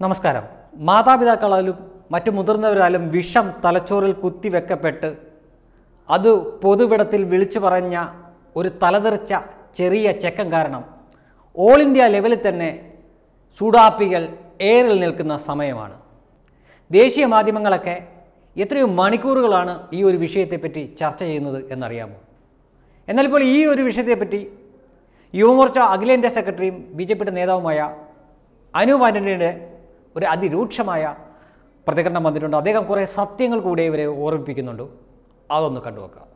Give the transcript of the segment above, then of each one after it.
നമസ്കാരം. മാതാപിതാക്കളാലും മറ്റു മുതിർന്നവരാലും വിഷം തലച്ചോറിൽ കുത്തിവെക്കപ്പെട്ട് അത് പൊതുവിടത്തിൽ വിളിച്ചു പറഞ്ഞ ഒരു തലതെറിച്ച ചെറിയ ചെക്കൻ കാരണം ഓൾ ഇന്ത്യ ലെവലിൽ തന്നെ ചൂടാപ്പികൾ ഏറിൽ നിൽക്കുന്ന സമയമാണ്. ദേശീയ മാധ്യമങ്ങളൊക്കെ എത്രയോ മണിക്കൂറുകളാണ് ഈ ഒരു വിഷയത്തെപ്പറ്റി ചർച്ച ചെയ്യുന്നത് എന്നറിയാമോ? എന്നാൽ ഇപ്പോൾ ഈ ഒരു വിഷയത്തെപ്പറ്റി യുവമോർച്ച അഖിലേന്ത്യാ സെക്രട്ടറിയും ബി ജെ പിയുടെ നേതാവുമായ അനൂപ് ആന്റണിയുടെ ഒരു അതിരൂക്ഷമായ പ്രതികരണം വന്നിട്ടുണ്ട്. അദ്ദേഹം കുറേ സത്യങ്ങൾ കൂടെ ഇവരെ ഓർമ്മിപ്പിക്കുന്നുണ്ട്. അതൊന്ന് കണ്ടുവെക്കാം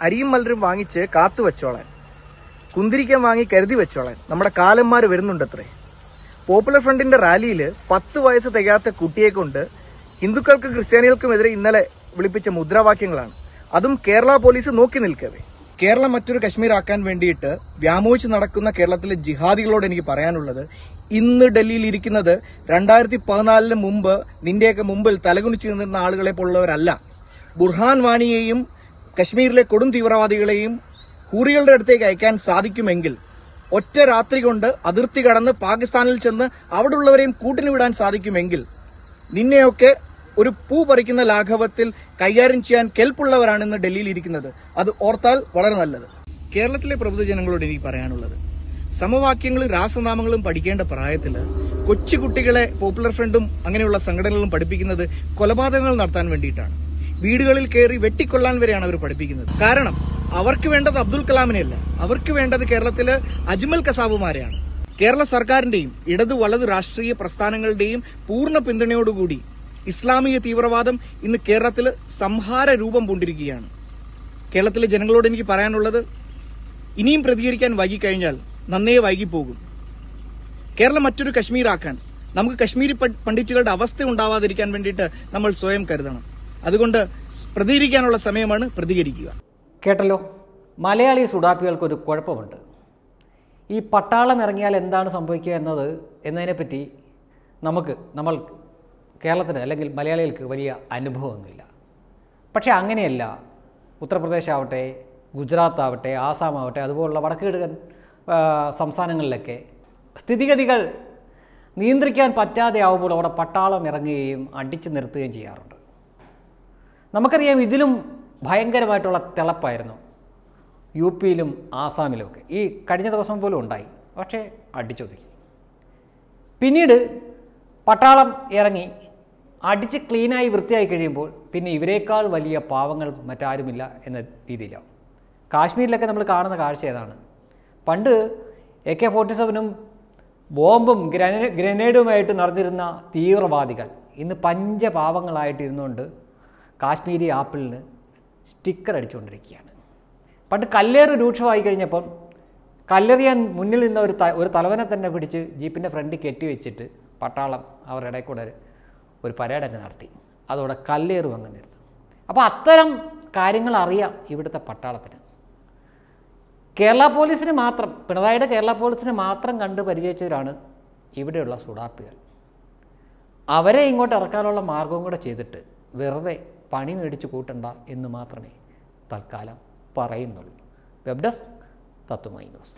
അരിയും മലരും വാങ്ങിച്ച് കാത്തു വെച്ചോളാൻ. കുന്തിരിക്കം വാങ്ങി കരുതി വെച്ചോളാൻ. നമ്മുടെ കാലന്മാർ വരുന്നുണ്ടത്രേ. പോപ്പുലർ ഫ്രണ്ടിന്റെ റാലിയിൽ പത്ത് വയസ്സ് തികയാത്ത കുട്ടിയെ കൊണ്ട് ഹിന്ദുക്കൾക്കും ക്രിസ്ത്യാനികൾക്കുമെതിരെ ഇന്നലെ വിളിപ്പിച്ച മുദ്രാവാക്യങ്ങളാണ്. അതും കേരള പോലീസ് നോക്കി നിൽക്കവേ. കേരളം മറ്റൊരു കശ്മീർ ആക്കാൻ വേണ്ടിയിട്ട് വ്യാമോഹിച്ച് നടക്കുന്ന കേരളത്തിലെ ജിഹാദികളോട് എനിക്ക് പറയാനുള്ളത് ഇന്ന് ഡൽഹിയിൽ ഇരിക്കുന്നത് രണ്ടായിരത്തി പതിനാലിന് മുമ്പ് നിന്റെയൊക്കെ മുമ്പിൽ തലകുനിച്ച് നിന്നിരുന്ന ആളുകളെ പോലുള്ളവരല്ല. ബുർഹാൻ വാണിയെയും കശ്മീരിലെ കൊടും തീവ്രവാദികളെയും ഹൂറികളുടെ അടുത്തേക്ക് അയക്കാൻ സാധിക്കുമെങ്കിൽ ഒറ്റ രാത്രി കൊണ്ട് അതിർത്തി കടന്ന് പാകിസ്ഥാനിൽ ചെന്ന് അവിടെയുള്ളവരെയും കൂട്ടിന് വിടാൻ സാധിക്കുമെങ്കിൽ നിന്നെയൊക്കെ ഒരു പൂ പറിക്കുന്ന ലാഘവത്തിൽ കൈകാര്യം ചെയ്യാൻ കെൽപ്പുള്ളവരാണ് ഇന്ന് ഡൽഹിയിൽ ഇരിക്കുന്നത്. അത് ഓർത്താൽ വളരെ നല്ലത്. കേരളത്തിലെ പ്രബുദ്ധജനങ്ങളോട് എനിക്ക് പറയാനുള്ളത്. സമവാക്യങ്ങളും രാസനാമങ്ങളും പഠിക്കേണ്ട പ്രായത്തിൽ കൊച്ചുകുട്ടികളെ പോപ്പുലർ ഫ്രണ്ടും അങ്ങനെയുള്ള സംഘടനകളും പഠിപ്പിക്കുന്നത് കൊലപാതകങ്ങൾ നടത്താൻ വേണ്ടിയിട്ടാണ്. വീടുകളിൽ കയറി വെട്ടിക്കൊള്ളാൻ വരെയാണ് അവർ പഠിപ്പിക്കുന്നത്. കാരണം അവർക്ക് വേണ്ടത് അബ്ദുൽ കലാമിനെയല്ല അവർക്ക് വേണ്ടത് കേരളത്തിൽ അജ്മൽ കസാബുമാരെയാണ്. കേരള സർക്കാരിന്റെയും ഇടതു വലതു രാഷ്ട്രീയ പ്രസ്ഥാനങ്ങളുടെയും പൂർണ പിന്തുണയോടുകൂടി ഇസ്ലാമിക തീവ്രവാദം ഇന്ന് കേരളത്തിൽ സംഹാര രൂപം പൂണ്ടിരിക്കുകയാണ്. കേരളത്തിലെ ജനങ്ങളോട് എനിക്ക് പറയാനുള്ളത് ഇനിയും പ്രതികരിക്കാൻ വൈകിക്കഴിഞ്ഞാൽ നന്നേ വൈകിപ്പോകും. കേരളം മറ്റൊരു കശ്മീരാക്കാൻ നമുക്ക് കശ്മീരി പണ്ഡിറ്റുകളുടെ അവസ്ഥ ഉണ്ടാവാതിരിക്കാൻ വേണ്ടിയിട്ട് നമ്മൾ സ്വയം കരുതണം. അതുകൊണ്ട് പ്രതികരിക്കാനുള്ള സമയമാണ് പ്രതികരിക്കുക. കേട്ടല്ലോ മലയാളി സുഡാപ്പികൾക്കൊരു കുഴപ്പമുണ്ട്. ഈ പട്ടാളം ഇറങ്ങിയാൽ എന്താണ് സംഭവിക്കുക എന്നത് എന്നതിനെപ്പറ്റി നമുക്ക് നമ്മൾ കേരളത്തിന് അല്ലെങ്കിൽ മലയാളികൾക്ക് വലിയ അനുഭവമൊന്നുമില്ല. പക്ഷേ അങ്ങനെയല്ല. ഉത്തർപ്രദേശ് ആവട്ടെ ഗുജറാത്ത് ആവട്ടെ ആസാം ആവട്ടെ അതുപോലുള്ള വടക്ക് സംസ്ഥാനങ്ങളിലൊക്കെ സ്ഥിതിഗതികൾ നിയന്ത്രിക്കാൻ പറ്റാതെ ആവുമ്പോൾ അവിടെ പട്ടാളം ഇറങ്ങുകയും അടിച്ചു നിർത്തുകയും ചെയ്യാറുണ്ട്. നമുക്കറിയാം ഇതിലും ഭയങ്കരമായിട്ടുള്ള തിളപ്പായിരുന്നു. യു പിയിലും ആസാമിലുമൊക്കെ. ഈ കഴിഞ്ഞ ദിവസം പോലും ഉണ്ടായി. പക്ഷേ അടിച്ചൊതുക്കി. പിന്നീട് പട്ടാളം ഇറങ്ങി. അടിച്ച് ക്ലീനായി വൃത്തിയായി കഴിയുമ്പോൾ പിന്നെ ഇവരെക്കാൾ വലിയ പാവങ്ങൾ മറ്റാരുമില്ല എന്ന രീതിയിലാവും. കാശ്മീരിലൊക്കെ നമ്മൾ കാണുന്ന കാഴ്ച ഏതാണ്? പണ്ട് എ കെ ഫോർട്ടി സെവനും ബോംബും ഗ്രനേ ഗ്രനേഡുമായിട്ട് നടന്നിരുന്ന തീവ്രവാദികൾ ഇന്ന് പഞ്ചപാവങ്ങളായിട്ടിരുന്നുകൊണ്ട് കാശ്മീരി ആപ്പിളിന് സ്റ്റിക്കർ അടിച്ചുകൊണ്ടിരിക്കുകയാണ്. പണ്ട് കല്ലേറ് രൂക്ഷമായി കഴിഞ്ഞപ്പം കല്ലെറിയാൻ മുന്നിൽ നിന്ന ഒരു ഒരു തലവനെ തന്നെ പിടിച്ച് ജീപ്പിന്റെ ഫ്രണ്ടിൽ കെട്ടിവെച്ചിട്ട് പട്ടാളം അവരുടെ ഇടയിൽ കൂടെ ഒരു പരേഡങ്ങ് നടത്തി. അതോടെ കല്ലേറും അങ്ങ് നിർത്തി. അപ്പോൾ അത്തരം കാര്യങ്ങൾ അറിയാം ഇവിടുത്തെ പട്ടാളത്തിന്. കേരള പോലീസിന് മാത്രം പിണറായിയുടെ കേരള പോലീസിന് മാത്രം കണ്ട് പരിചയിച്ചവരാണ് ഇവിടെയുള്ള സുഡാപ്പികൾ. അവരെ ഇങ്ങോട്ട് ഇറക്കാനുള്ള മാർഗവും കൂടെ ചെയ്തിട്ട് വെറുതെ പണി മേടിച്ച് കൂട്ടണ്ട എന്ന് മാത്രമേ തൽക്കാലം പറയുന്നുള്ളൂ. വെബ് ഡെസ്ക് തത്വമായി ന്യൂസ്.